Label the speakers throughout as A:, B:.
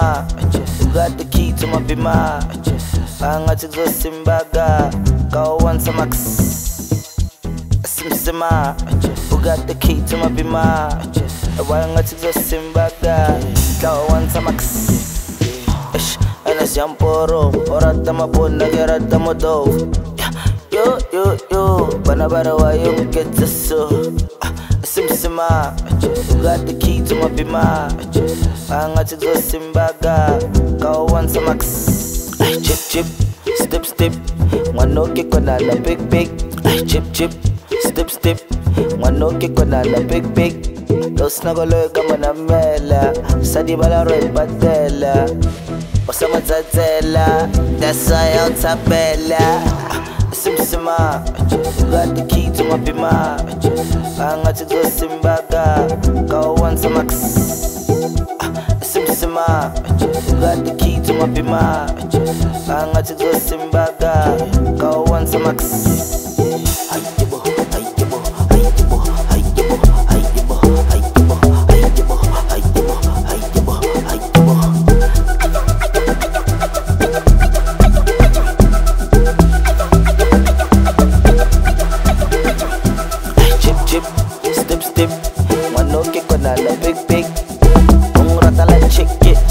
A: simsima you got the key to my bima. Angathi kuzosimbaga kawansa max. Simsima you got the key to my bima? Wangathi kuzosimbaga kawansa max. Siyamporo orata mabona ke rata modovo yo yo yo. Bana bara wayo ngiketsa so Ah, simsima. Got the key to mapima angathi kuzosimbaga kawowansa max. Chip chip. Step step ngwanoke konana big big. Chip chip. Step step ngwanoke konana big big. Losinakoloyo kamanamela sadibalaroe patela osamatsatsela that's why I'll tapela. simsima. Got the key to my bima. Angati go simbaga. Go one samax ah, Simsima. Got the key to my bima. Angati go simbaga. Go one samax like big big. Rata like it.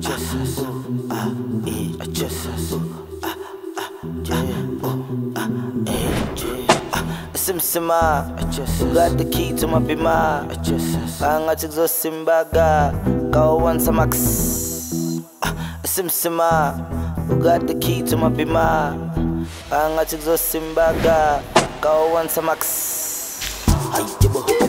A: Jesus, ooh, ah. Simsima, got the key to my bima? Angatikzo simbaga, go once a max. Simsima, who got the key to my bima? Angatikzo simbaga, go once a max. Ay, yeah,